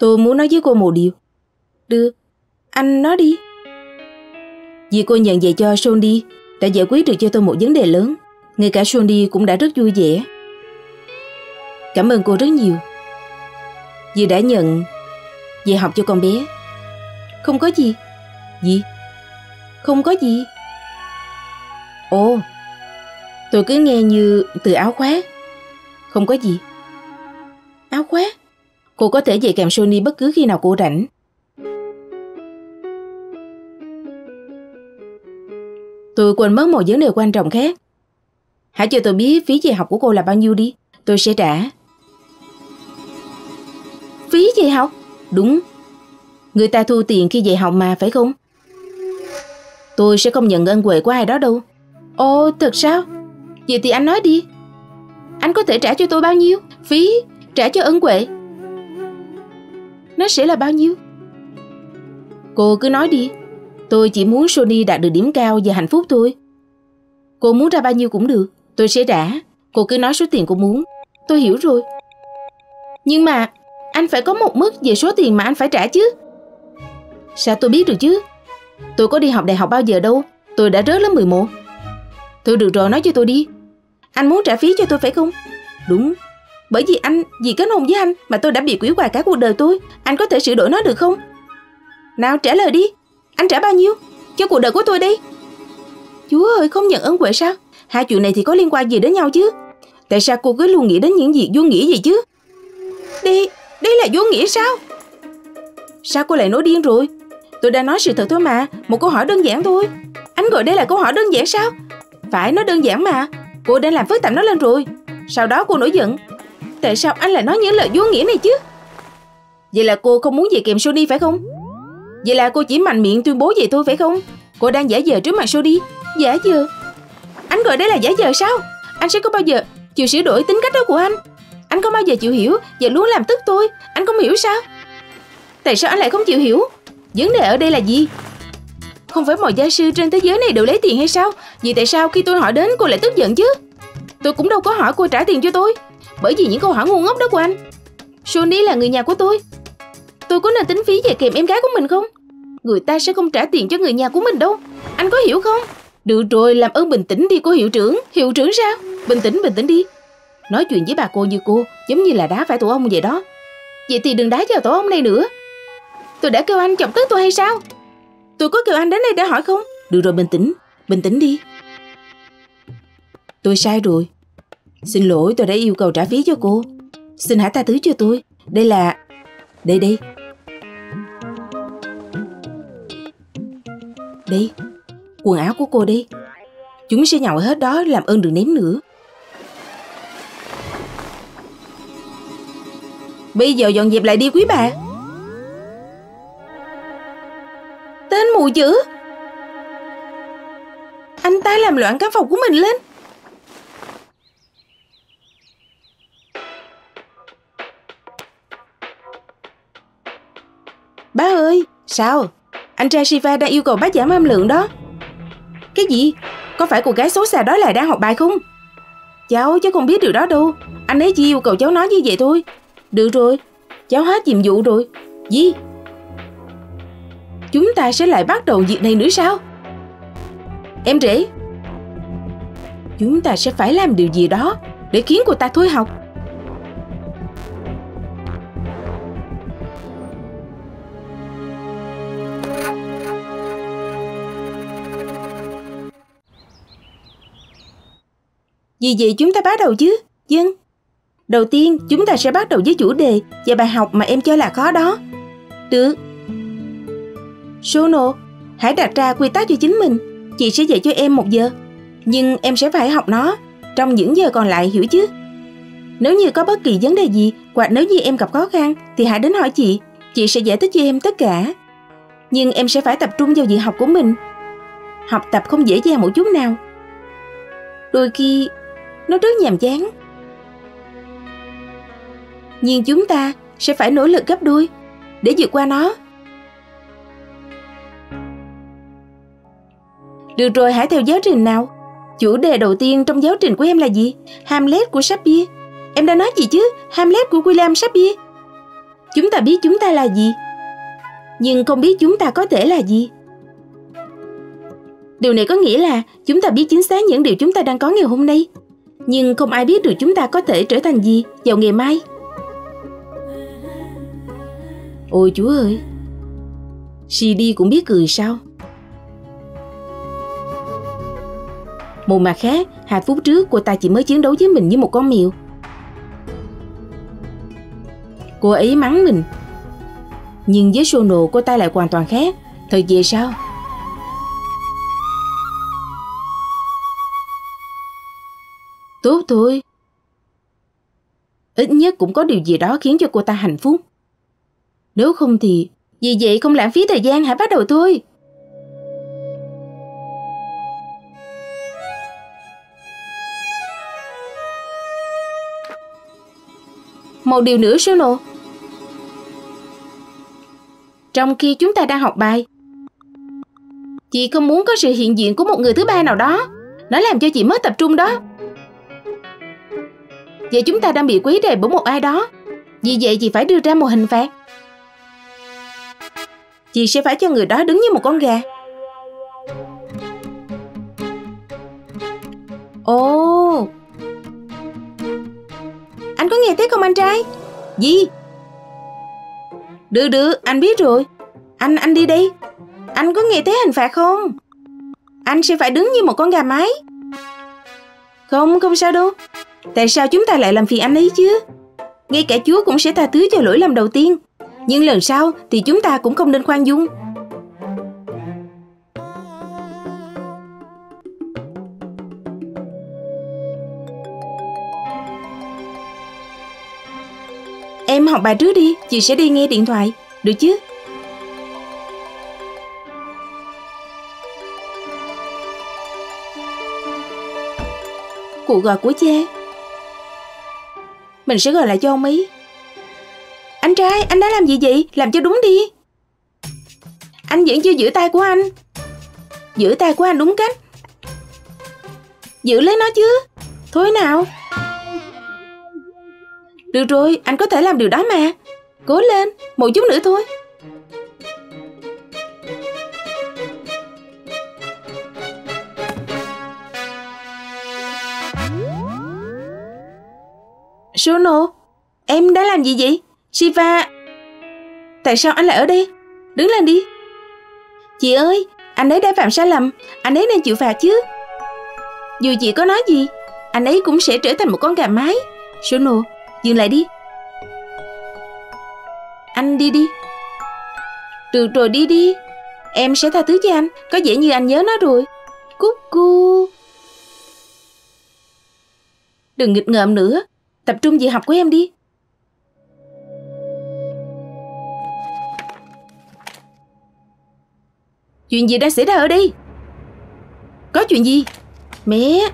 Tôi muốn nói với cô một điều. Được, anh nói đi. Vì cô nhận về cho Sondi đã giải quyết được cho tôi một vấn đề lớn. Ngay cả Sondi cũng đã rất vui vẻ. Cảm ơn cô rất nhiều. Vì đã nhận về học cho con bé. Không có gì. Gì? Không có gì. Ồ, tôi cứ nghe như từ áo khoác. Không có gì. Áo khoác? Cô có thể về kèm Sony bất cứ khi nào cô rảnh. Tôi quên mất một vấn đề quan trọng khác. Hãy cho tôi biết phí dạy học của cô là bao nhiêu đi. Tôi sẽ trả. Phí dạy học? Đúng. Người ta thu tiền khi dạy học mà, phải không? Tôi sẽ không nhận ân huệ của ai đó đâu. Ồ, thật sao? Vậy thì anh nói đi. Anh có thể trả cho tôi bao nhiêu? Phí, trả cho ân huệ. Nó sẽ là bao nhiêu? Cô cứ nói đi. Tôi chỉ muốn Sony đạt được điểm cao và hạnh phúc thôi. Cô muốn ra bao nhiêu cũng được, tôi sẽ trả. Cô cứ nói số tiền cô muốn. Tôi hiểu rồi. Nhưng mà anh phải có một mức về số tiền mà anh phải trả chứ. Sao tôi biết được chứ? Tôi có đi học đại học bao giờ đâu. Tôi đã rớt lớp 11. Thôi được rồi nói cho tôi đi. Anh muốn trả phí cho tôi phải không? Đúng. Bởi vì anh, vì kết hôn với anh mà tôi đã bị quỷ hoài cả cuộc đời tôi. Anh có thể sửa đổi nó được không? Nào trả lời đi. Anh trả bao nhiêu? Cho cuộc đời của tôi đi. Chúa ơi, không nhận ơn huệ sao? Hai chuyện này thì có liên quan gì đến nhau chứ? Tại sao cô cứ luôn nghĩ đến những việc vô nghĩa gì chứ? đi đây là vô nghĩa sao? Sao cô lại nói điên rồi? Tôi đã nói sự thật thôi mà, một câu hỏi đơn giản thôi. Anh gọi đây là câu hỏi đơn giản sao? Phải nói đơn giản mà, cô đang làm phức tạp nó lên rồi. Sau đó cô nổi giận. Tại sao anh lại nói những lời vô nghĩa này chứ? Vậy là cô không muốn về kèm Sony phải không? Vậy là cô chỉ mạnh miệng tuyên bố vậy thôi phải không? Cô đang giả vờ trước mặt Sony. Giả vờ? Anh gọi đây là giả vờ sao? Anh sẽ có bao giờ chịu sửa đổi tính cách đó của anh? Anh không bao giờ chịu hiểu và luôn làm tức tôi. Anh không hiểu sao? Tại sao anh lại không chịu hiểu? Vấn đề ở đây là gì? Không phải mọi gia sư trên thế giới này đều lấy tiền hay sao? Vì tại sao khi tôi hỏi đến cô lại tức giận chứ? Tôi cũng đâu có hỏi cô trả tiền cho tôi. Bởi vì những câu hỏi ngu ngốc đó của anh. Sony là người nhà của tôi. Tôi có nên tính phí về kèm em gái của mình không? Người ta sẽ không trả tiền cho người nhà của mình đâu. Anh có hiểu không? Được rồi, làm ơn bình tĩnh đi cô hiệu trưởng. Hiệu trưởng sao? Bình tĩnh, bình tĩnh đi. Nói chuyện với bà cô như cô, giống như là đá phải tổ ông vậy đó. Vậy thì đừng đá vào tổ ông này nữa. Tôi đã kêu anh chọc tức tôi hay sao? Tôi có kêu anh đến đây để hỏi không? Được rồi bình tĩnh, bình tĩnh đi. Tôi sai rồi. Xin lỗi tôi đã yêu cầu trả phí cho cô. Xin hãy tha thứ cho tôi. Đây là... Đây đây. Đây, quần áo của cô đi. Chúng sẽ nhậu hết đó, làm ơn đừng ném nữa. Bây giờ dọn dẹp lại đi quý bà. Tên mù chữ Anh ta làm loạn căn phòng của mình lên Sao? Anh trai Shiva đang yêu cầu bác giảm âm lượng đó. Cái gì? Có phải cô gái xấu xa đó là đang học bài không? Cháu cháu không biết điều đó đâu. Anh ấy chỉ yêu cầu cháu nói như vậy thôi. Được rồi, Cháu hết nhiệm vụ rồi. Gì? Chúng ta sẽ lại bắt đầu việc này nữa sao? Em rể, Chúng ta sẽ phải làm điều gì đó Để khiến cô ta thôi học. Vì vậy chúng ta bắt đầu chứ Dân Đầu tiên chúng ta sẽ bắt đầu với chủ đề Và bài học mà em cho là khó đó Được Sono, hãy đặt ra quy tắc cho chính mình. Chị sẽ dạy cho em một giờ. Nhưng em sẽ phải học nó trong những giờ còn lại hiểu chứ? Nếu như có bất kỳ vấn đề gì hoặc nếu như em gặp khó khăn thì hãy đến hỏi chị. Chị sẽ giải thích cho em tất cả. Nhưng em sẽ phải tập trung vào việc học của mình. Học tập không dễ dàng một chút nào. Đôi khi nó rất nhàm chán. Nhưng chúng ta sẽ phải nỗ lực gấp đôi để vượt qua nó Được rồi hãy theo giáo trình nào. Chủ đề đầu tiên trong giáo trình của em là gì? Hamlet của Shakespeare. Em đã nói gì chứ? Hamlet của William Shakespeare. chúng ta biết chúng ta là gì, nhưng không biết chúng ta có thể là gì. Điều này có nghĩa là chúng ta biết chính xác những điều chúng ta đang có ngày hôm nay, nhưng không ai biết được chúng ta có thể trở thành gì vào ngày mai. Ôi Chúa ơi! đi cũng biết cười sao? Một mặt khác, hai phút trước cô ta chỉ mới chiến đấu với mình như một con mèo. Cô ấy mắng mình. Nhưng với Sono cô ta lại hoàn toàn khác. Thật về sao? Tốt thôi. Ít nhất cũng có điều gì đó khiến cho cô ta hạnh phúc. Nếu không thì, vì vậy không lãng phí thời gian hãy bắt đầu thôi. Một điều nữa Sono. Trong khi chúng ta đang học bài, chị không muốn có sự hiện diện của một người thứ ba nào đó. Nó làm cho chị mất tập trung đó. Vậy chúng ta đang bị quấy rầy bởi một ai đó. Vì vậy chị phải đưa ra một hình phạt. Chị sẽ phải cho người đó đứng như một con gà. Ồ, anh có nghe thấy không anh trai? Gì? Được được, anh biết rồi. Anh, anh đi đi. Anh có nghe thấy hình phạt không? Anh sẽ phải đứng như một con gà mái. Không, không sao đâu. Tại sao chúng ta lại làm phiền anh ấy chứ? Ngay cả Chúa cũng sẽ tha thứ cho lỗi lầm đầu tiên. Nhưng lần sau thì chúng ta cũng không nên khoan dung. Em học bài trước đi, chị sẽ đi nghe điện thoại, được chứ? Cuộc gọi của cha mình sẽ gọi lại cho ông ấy Anh trai, anh đã làm gì vậy? Làm cho đúng đi Anh vẫn chưa giữ tay của anh Giữ tay của anh đúng cách Giữ lấy nó chứ Thôi nào được rồi, anh có thể làm điều đó mà. Cố lên, một chút nữa thôi. Sono, em đã làm gì vậy? Shiva, tại sao anh lại ở đây? Đứng lên đi. Chị ơi, anh ấy đã phạm sai lầm, anh ấy nên chịu phạt chứ. Dù chị có nói gì, anh ấy cũng sẽ trở thành một con gà mái. Sono, Dừng lại đi Anh đi đi Được rồi đi đi Em sẽ tha thứ cho anh Có vẻ như anh nhớ nó rồi Cúc cu Đừng nghịch ngợm nữa Tập trung việc học của em đi. Chuyện gì đang xảy ra ở đây? Có chuyện gì? Mẹ!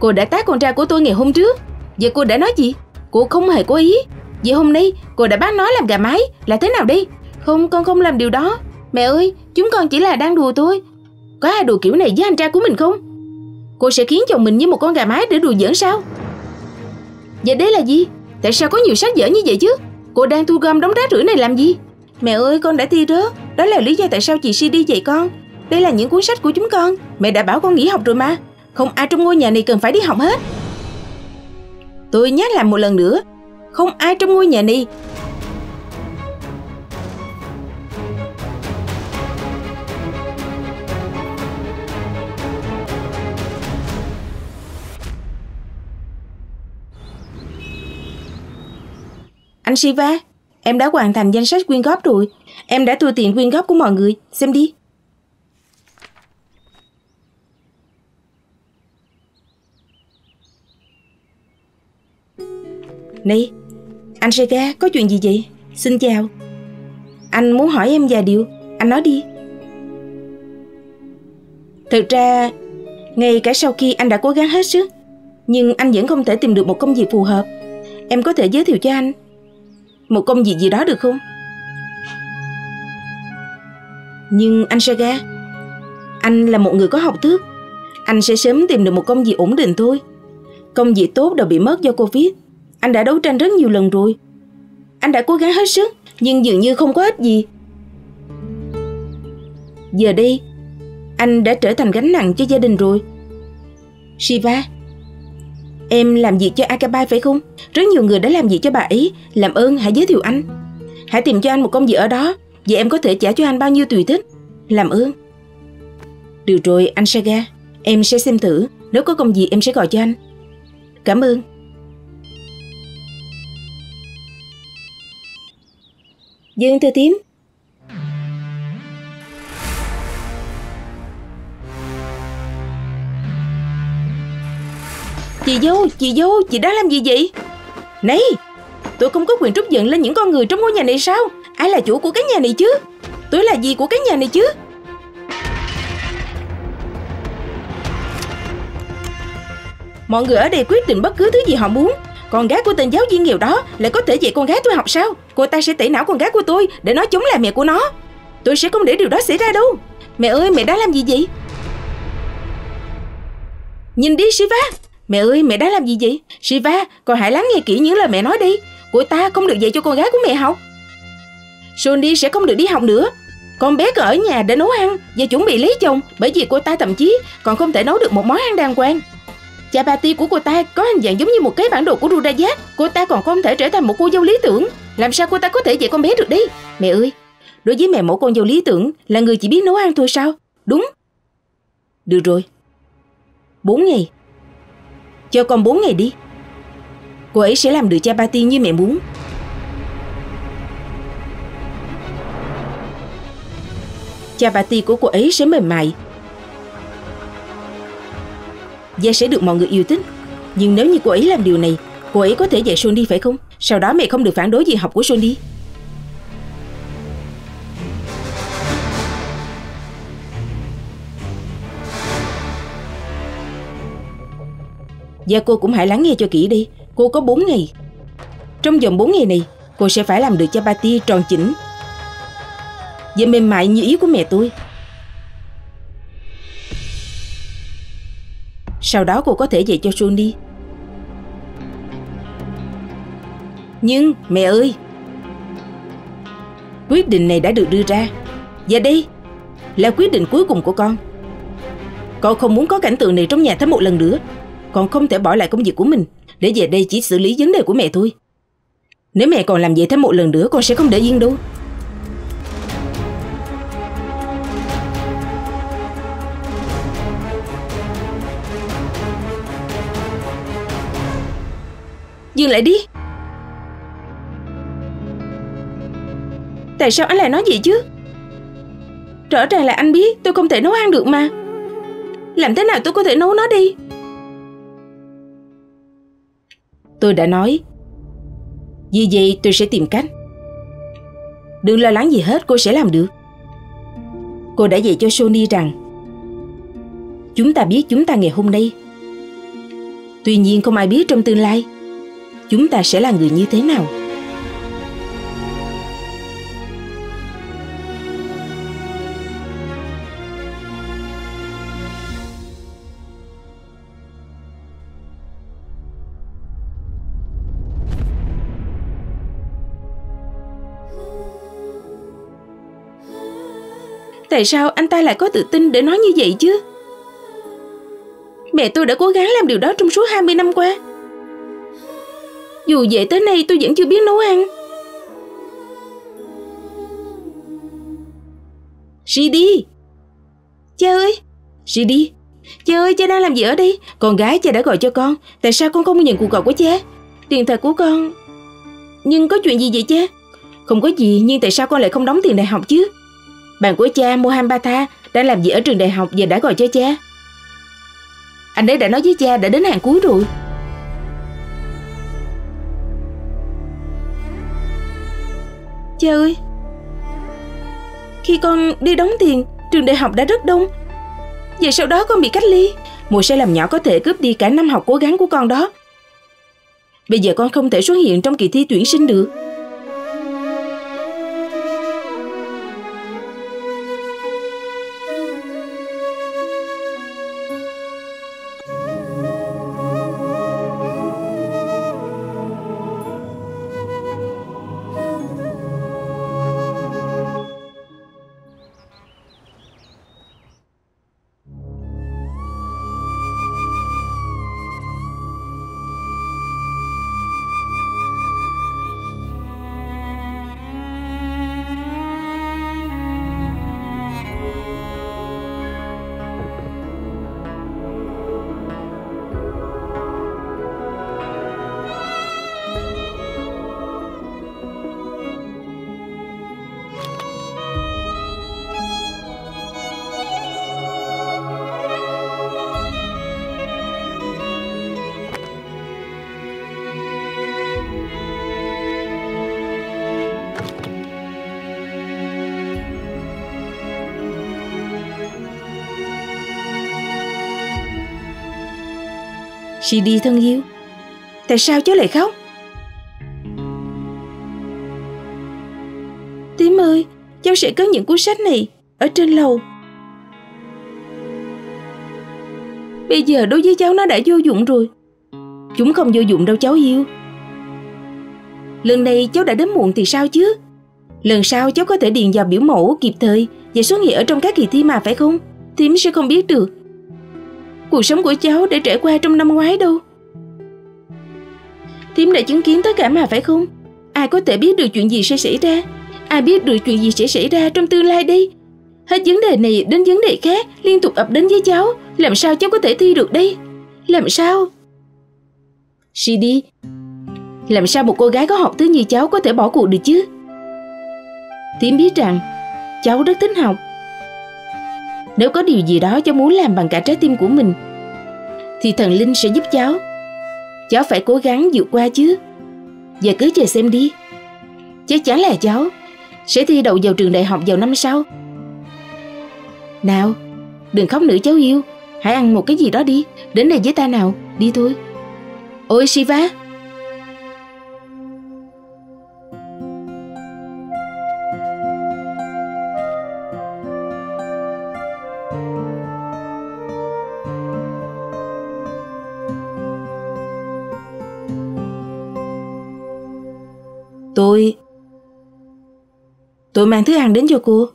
Cô đã tát con trai của tôi ngày hôm trước. Vậy cô đã nói gì? Cô không hề có ý. Vậy hôm nay, cô đã bán nó làm gà mái. Là thế nào đi Không, con không làm điều đó. Mẹ ơi, chúng con chỉ là đang đùa thôi. Có ai đùa kiểu này với anh trai của mình không? Cô sẽ khiến chồng mình như một con gà mái để đùa giỡn sao? Vậy đấy là gì? Tại sao có nhiều sách vở như vậy chứ? Cô đang thu gom đống rác rưởi này làm gì? Mẹ ơi, con đã thi rớt. Đó là lý do tại sao chị Si đi vậy con. Đây là những cuốn sách của chúng con. Mẹ đã bảo con nghỉ học rồi mà. Không ai trong ngôi nhà này cần phải đi học hết. Tôi nhắc lại một lần nữa. Không ai trong ngôi nhà này Anh Shiva, em đã hoàn thành danh sách quyên góp rồi. Em đã thu tiền quyên góp của mọi người. Xem đi. Này, anh Shiva, có chuyện gì vậy? Xin chào. Anh muốn hỏi em vài điều, anh nói đi. Thực ra, ngay cả sau khi anh đã cố gắng hết sức, nhưng anh vẫn không thể tìm được một công việc phù hợp. Em có thể giới thiệu cho anh một công việc gì đó được không? Nhưng anh Saga, anh là một người có học thức. Anh sẽ sớm tìm được một công việc ổn định thôi. Công việc tốt đều bị mất do Covid Anh đã đấu tranh rất nhiều lần rồi. Anh đã cố gắng hết sức, nhưng dường như không có ích gì. Giờ đây, anh đã trở thành gánh nặng cho gia đình rồi. Shiva, em làm việc cho Akabai phải không? Rất nhiều người đã làm việc cho bà ấy, làm ơn hãy giới thiệu anh. Hãy tìm cho anh một công việc ở đó, vậy em có thể trả cho anh bao nhiêu tùy thích. Làm ơn. Được rồi, anh Saga, em sẽ xem thử, nếu có công việc em sẽ gọi cho anh. Cảm ơn. Dương thưa tím. Chị dâu, chị dâu, chị đang làm gì vậy? Này, tôi không có quyền trút giận lên những con người trong ngôi nhà này sao? Ai là chủ của cái nhà này chứ? Tôi là gì của cái nhà này chứ? Mọi người ở đây quyết định bất cứ thứ gì họ muốn Con gái của tên giáo viên nghèo đó lại có thể dạy con gái tôi học sao Cô ta sẽ tẩy não con gái của tôi để nó chống lại mẹ của nó Tôi sẽ không để điều đó xảy ra đâu Mẹ ơi mẹ đã làm gì vậy Nhìn đi Shiva Mẹ ơi mẹ đã làm gì vậy Shiva con hãy lắng nghe kỹ những lời mẹ nói đi Của ta không được dạy cho con gái của mẹ học Sonny sẽ không được đi học nữa con bé cứ ở nhà để nấu ăn và chuẩn bị lấy chồng bởi vì cô ta thậm chí còn không thể nấu được một món ăn đàng hoàng. Cha của cô ta có hình dạng giống như một cái bản đồ của Rudajat. Cô ta còn không thể trở thành một cô dâu lý tưởng. Làm sao cô ta có thể dạy con bé được đi? Mẹ ơi, đối với mẹ mẫu con dâu lý tưởng là người chỉ biết nấu ăn thôi sao? Đúng. Được rồi. Bốn ngày. Cho con bốn ngày đi. Cô ấy sẽ làm được cha Patty như mẹ muốn. Cha Patty của cô ấy sẽ mềm mại Gia sẽ được mọi người yêu thích Nhưng nếu như cô ấy làm điều này, Cô ấy có thể dạy Sondi phải không Sau đó mẹ không được phản đối việc học của Sondi Và cô cũng hãy lắng nghe cho kỹ đi. Cô có 4 ngày. Trong vòng 4 ngày này, Cô sẽ phải làm được cho Patty tròn chỉnh. Và mềm mại như ý của mẹ tôi. Sau đó cô có thể dạy cho Sony Nhưng, mẹ ơi! Quyết định này đã được đưa ra. Và đây là quyết định cuối cùng của con. Con không muốn có cảnh tượng này trong nhà thêm một lần nữa còn không thể bỏ lại công việc của mình. Để về đây chỉ xử lý vấn đề của mẹ thôi. Nếu mẹ còn làm vậy thêm một lần nữa, Con sẽ không để yên đâu. Dừng lại đi. Tại sao anh lại nói vậy chứ? Rõ ràng là anh biết, tôi không thể nấu ăn được mà. Làm thế nào tôi có thể nấu nó đi Tôi đã nói. Vì vậy tôi sẽ tìm cách. Đừng lo lắng gì hết, cô sẽ làm được. Cô đã dạy cho Sony rằng, Chúng ta biết chúng ta ngày hôm nay. Tuy nhiên không ai biết trong tương lai, chúng ta sẽ là người như thế nào. Tại sao anh ta lại có tự tin để nói như vậy chứ? Mẹ tôi đã cố gắng làm điều đó trong suốt 20 năm qua. Dù vậy tới nay tôi vẫn chưa biết nấu ăn. Đi Cha ơi! Đi Cha ơi, cha đang làm gì ở đây? Con gái cha đã gọi cho con. Tại sao con không nhận cuộc gọi của cha? Tiền thật của con. Nhưng có chuyện gì vậy cha? Không có gì, nhưng tại sao con lại không đóng tiền đại học chứ? Bạn của cha Mohan Batha Đang làm gì ở trường đại học và đã gọi cho cha? Anh ấy đã nói với cha đã đến hàng cuối rồi. Cha ơi Khi con đi đóng tiền Trường đại học đã rất đông. Vậy sau đó con bị cách ly. Một sai lầm nhỏ có thể cướp đi cả năm học cố gắng của con đó. Bây giờ con không thể xuất hiện trong kỳ thi tuyển sinh được CD thân yêu, tại sao cháu lại khóc? Tím ơi, cháu sẽ cất những cuốn sách này ở trên lầu. Bây giờ đối với cháu nó đã vô dụng rồi. Chúng không vô dụng đâu cháu yêu. Lần này cháu đã đến muộn thì sao chứ? Lần sau cháu có thể điền vào biểu mẫu kịp thời và xuất hiện ở trong các kỳ thi mà phải không? Thím sẽ không biết được. Cuộc sống của cháu đã trải qua trong năm ngoái đâu. Thím đã chứng kiến tất cả mà phải không? Ai có thể biết được chuyện gì sẽ xảy ra? Ai biết được chuyện gì sẽ xảy ra trong tương lai đây? Hết vấn đề này đến vấn đề khác liên tục ập đến với cháu. Làm sao cháu có thể thi được đây? Làm sao? CD, làm sao một cô gái có học thứ như cháu có thể bỏ cuộc được chứ? Thím biết rằng cháu rất thích học. Nếu có điều gì đó cháu muốn làm bằng cả trái tim của mình, thì thần linh sẽ giúp cháu. Cháu phải cố gắng vượt qua chứ. Và cứ chờ xem đi. Chắc chắn là cháu sẽ thi đậu vào trường đại học vào năm sau. Nào, đừng khóc nữa cháu yêu. Hãy ăn một cái gì đó đi. Đến đây với ta nào. Đi thôi. Ôi Shiva. Tôi... Tôi mang thứ ăn đến cho cô.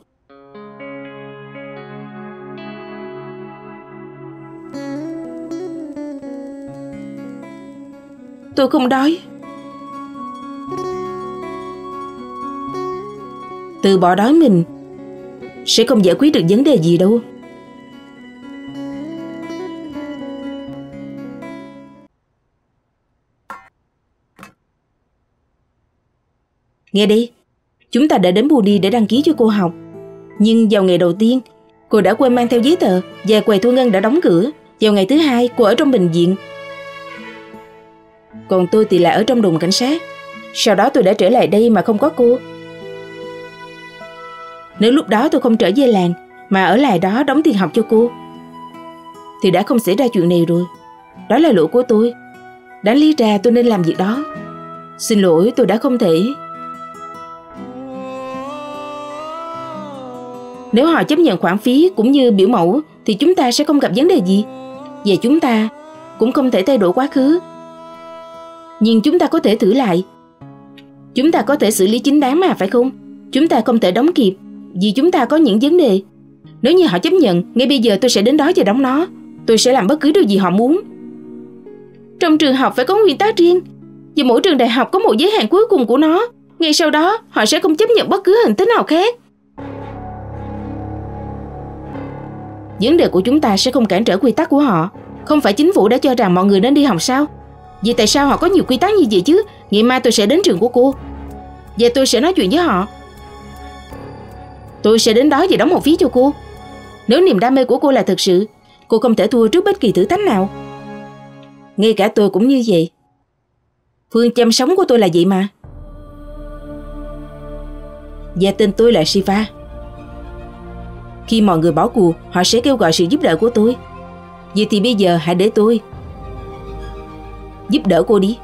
Tôi không đói. Từ bỏ đói mình, sẽ không giải quyết được vấn đề gì đâu. Nghe đi, chúng ta đã đến Budi để đăng ký cho cô học. Nhưng vào ngày đầu tiên, cô đã quên mang theo giấy tờ và quầy thu ngân đã đóng cửa. Vào ngày thứ hai, cô ở trong bệnh viện. Còn tôi thì lại ở trong đồn cảnh sát. Sau đó tôi đã trở lại đây mà không có cô. Nếu lúc đó tôi không trở về làng mà ở lại đó đóng tiền học cho cô, thì đã không xảy ra chuyện này rồi. Đó là lỗi của tôi. Đáng lý ra tôi nên làm việc đó. Xin lỗi tôi đã không thể Nếu họ chấp nhận khoản phí cũng như biểu mẫu thì chúng ta sẽ không gặp vấn đề gì. Và chúng ta cũng không thể thay đổi quá khứ. Nhưng chúng ta có thể thử lại. Chúng ta có thể xử lý chính đáng mà phải không? Chúng ta không thể đóng kịp vì chúng ta có những vấn đề. Nếu như họ chấp nhận, ngay bây giờ tôi sẽ đến đó và đóng nó. Tôi sẽ làm bất cứ điều gì họ muốn. Trong trường học phải có nguyên tắc riêng. Và mỗi trường đại học có một giới hạn cuối cùng của nó. Ngay sau đó, họ sẽ không chấp nhận bất cứ hình thức nào khác. Vấn đề của chúng ta sẽ không cản trở quy tắc của họ. Không phải chính phủ đã cho rằng mọi người nên đi học sao? Vì tại sao họ có nhiều quy tắc như vậy chứ? Ngày mai tôi sẽ đến trường của cô. Và tôi sẽ nói chuyện với họ. Tôi sẽ đến đó và đóng một phí cho cô. Nếu niềm đam mê của cô là thực sự, cô không thể thua trước bất kỳ thử thách nào. Ngay cả tôi cũng như vậy. Phương chăm sống của tôi là vậy mà. Và tên tôi là Shiva. Khi mọi người bỏ cuộc, họ sẽ kêu gọi sự giúp đỡ của tôi. Vậy thì bây giờ hãy để tôi giúp đỡ cô đi.